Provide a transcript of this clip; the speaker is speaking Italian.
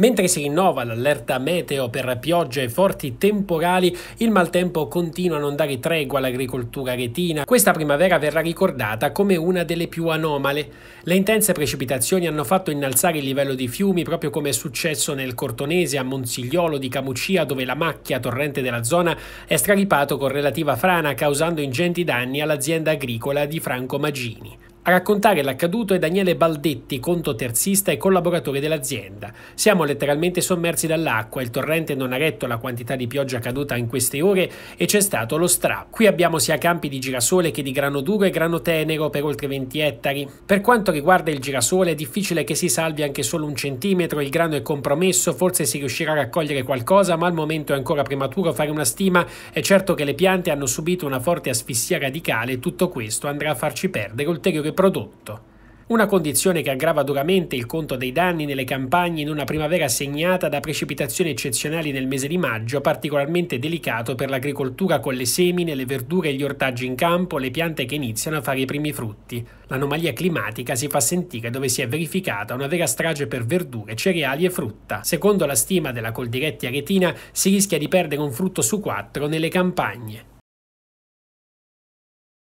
Mentre si rinnova l'allerta meteo per piogge e forti temporali, il maltempo continua a non dare tregua all'agricoltura retina. Questa primavera verrà ricordata come una delle più anomale. Le intense precipitazioni hanno fatto innalzare il livello di fiumi, proprio come è successo nel Cortonese, a Monsigliolo di Camucia, dove la macchia torrente della zona è straripato con relativa frana, causando ingenti danni all'azienda agricola di Franco Magini. A raccontare l'accaduto è Daniele Baldetti, conto terzista e collaboratore dell'azienda. Siamo letteralmente sommersi dall'acqua, il torrente non ha retto la quantità di pioggia caduta in queste ore e c'è stato lo strap. Qui abbiamo sia campi di girasole che di grano duro e grano tenero per oltre 20 ettari. Per quanto riguarda il girasole è difficile che si salvi anche solo un centimetro, il grano è compromesso, forse si riuscirà a raccogliere qualcosa, ma al momento è ancora prematuro fare una stima. È certo che le piante hanno subito una forte asfissia radicale e tutto questo andrà a farci perdere ulteriore prodotto. Una condizione che aggrava duramente il conto dei danni nelle campagne in una primavera segnata da precipitazioni eccezionali nel mese di maggio, particolarmente delicato per l'agricoltura con le semine, le verdure e gli ortaggi in campo, le piante che iniziano a fare i primi frutti. L'anomalia climatica si fa sentire dove si è verificata una vera strage per verdure, cereali e frutta. Secondo la stima della Coldiretti Aretina si rischia di perdere un frutto su quattro nelle campagne.